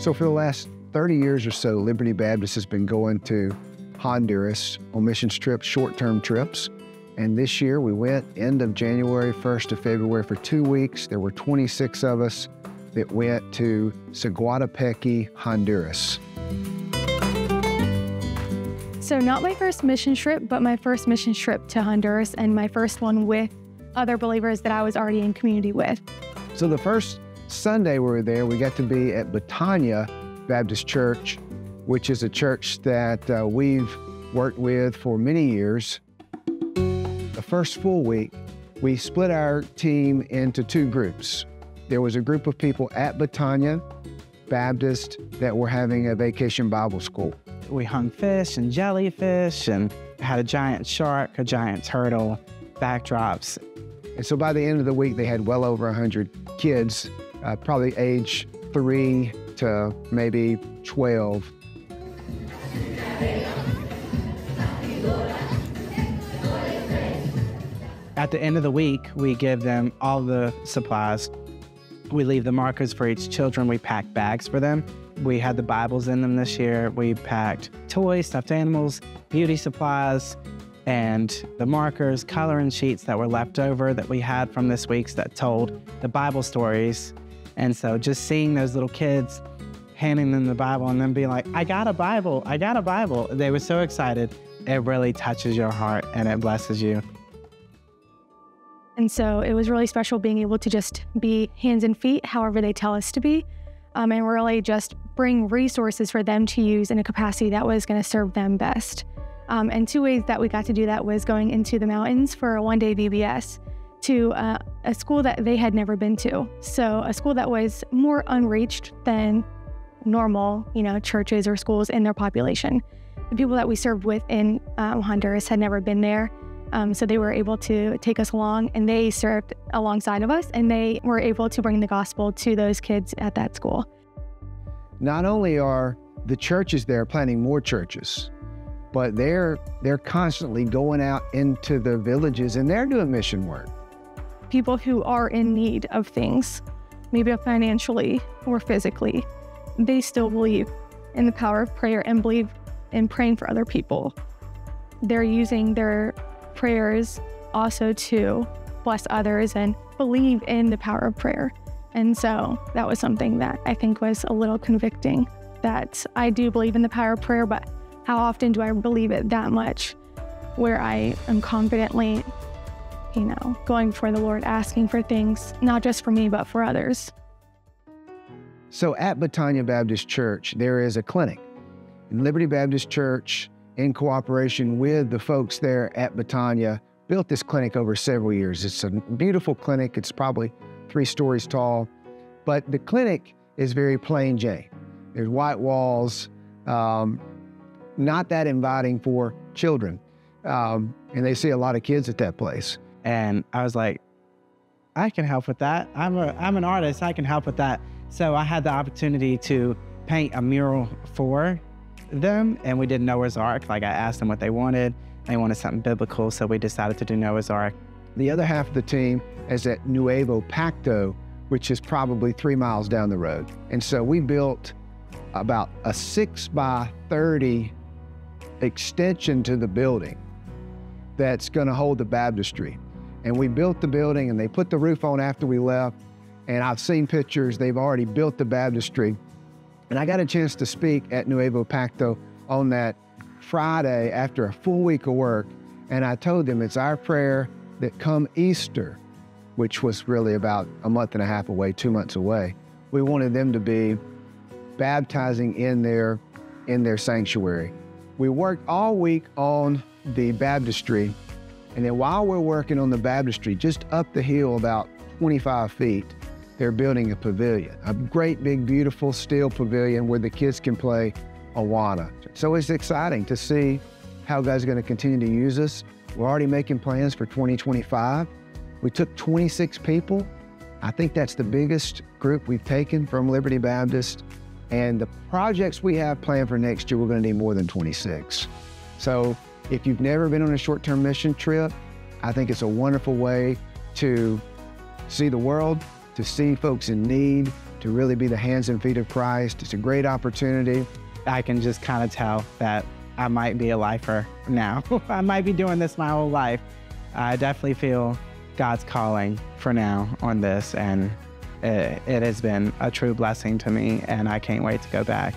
So for the last 30 years or so, Liberty Baptist has been going to Honduras on missions trips, short-term trips. And this year we went end of January, 1st of February for two weeks. There were 26 of us that went to Siguatepeque, Honduras. So, not my first mission trip, but my first mission trip to Honduras and my first one with other believers that I was already in community with. So, the first Sunday we were there, we got to be at Betania Baptist Church, which is a church that uh, we've worked with for many years. The first full week, we split our team into two groups. There was a group of people at Betania Baptist that were having a vacation Bible school. We hung fish and jellyfish and had a giant shark, a giant turtle, backdrops. And so by the end of the week, they had well over 100 kids, uh, probably age three to maybe 12. At the end of the week, we give them all the supplies. We leave the markers for each children. We pack bags for them. We had the Bibles in them this year. We packed toys, stuffed animals, beauty supplies, and the markers, coloring sheets that were left over that we had from this week's that told the Bible stories. And so just seeing those little kids handing them the Bible and then being like, I got a Bible, I got a Bible. They were so excited. It really touches your heart and it blesses you. And so it was really special being able to just be hands and feet, however they tell us to be, um, and really just bring resources for them to use in a capacity that was going to serve them best. Um, and two ways that we got to do that was going into the mountains for a one day VBS to uh, a school that they had never been to. So a school that was more unreached than normal, you know, churches or schools in their population. The people that we served with in um, Honduras had never been there. Um, so they were able to take us along and they served alongside of us and they were able to bring the gospel to those kids at that school. Not only are the churches there planning more churches, but they're they're constantly going out into the villages and they're doing mission work. People who are in need of things, maybe financially or physically, they still believe in the power of prayer and believe in praying for other people. They're using their prayers also to bless others and believe in the power of prayer. And so that was something that I think was a little convicting that I do believe in the power of prayer, but how often do I believe it that much where I am confidently, you know, going for the Lord, asking for things, not just for me, but for others? So at Betania Baptist Church, there is a clinic. And Liberty Baptist Church in cooperation with the folks there at Betania, built this clinic over several years. It's a beautiful clinic. It's probably three stories tall, but the clinic is very plain Jane. There's white walls, um, not that inviting for children. Um, and they see a lot of kids at that place. And I was like, I can help with that. I'm, a, I'm an artist, I can help with that. So I had the opportunity to paint a mural for them and we did Noah's Ark. Like I asked them what they wanted. They wanted something biblical, so we decided to do Noah's Ark. The other half of the team is at Nuevo Pacto, which is probably three miles down the road. And so we built about a six by 30 extension to the building that's going to hold the baptistry. And we built the building and they put the roof on after we left. And I've seen pictures, they've already built the baptistry. And I got a chance to speak at Nuevo Pacto on that Friday after a full week of work. And I told them it's our prayer that come Easter, which was really about a month and a half away, two months away, we wanted them to be baptizing in their, in their sanctuary. We worked all week on the baptistry. And then while we're working on the baptistry, just up the hill about 25 feet, they're building a pavilion, a great big beautiful steel pavilion where the kids can play Awana. So it's exciting to see how God's going to continue to use us. We're already making plans for 2025. We took 26 people. I think that's the biggest group we've taken from Liberty Baptist. And the projects we have planned for next year, we're going to need more than 26. So if you've never been on a short-term mission trip, I think it's a wonderful way to see the world, to see folks in need, to really be the hands and feet of Christ. It's a great opportunity. I can just kind of tell that I might be a lifer now. I might be doing this my whole life. I definitely feel God's calling for now on this, and it, it has been a true blessing to me, and I can't wait to go back.